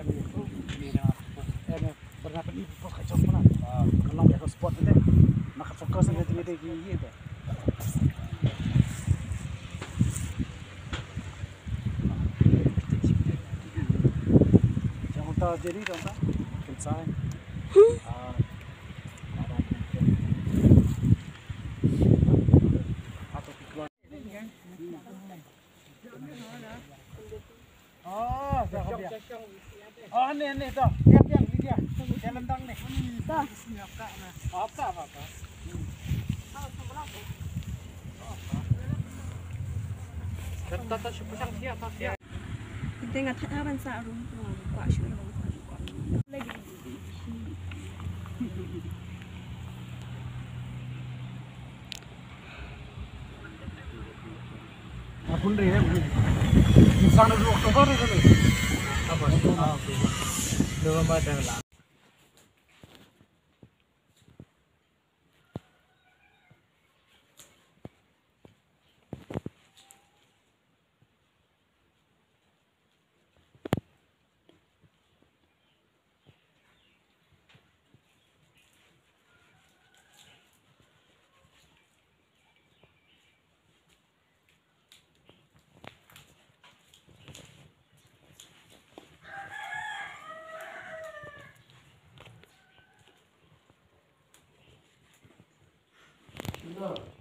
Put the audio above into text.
kan dia tu ni dengan eh ni pernah pergi ke pos kacau pernah kalau dia spot ni nak fokus dia dia dia dia tu Jangan tahu jadi dong kan? Kencang. Oh, that's a good one. อ๋อนี่นี่ต่อเรียบเรียบเรียบเดี๋ยวมันดังเลยต่ออ๋อต่อต่อต่อ Kita nggak tahu apa sahaja rumah kuat sih rumah kuat kuat. Lagi. Aku ni, insan itu orang orang ni. ดูว่ามาเดินหลัง Não.